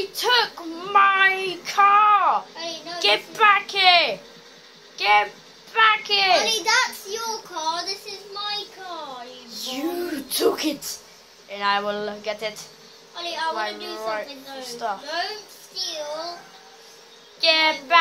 He took my car. Hey, no, Get back here. Get back here. Honey, that's your car. This is my car. You. You took it. And I will get it. Ollie, I want to do something though. stuff. Don't steal. Get back.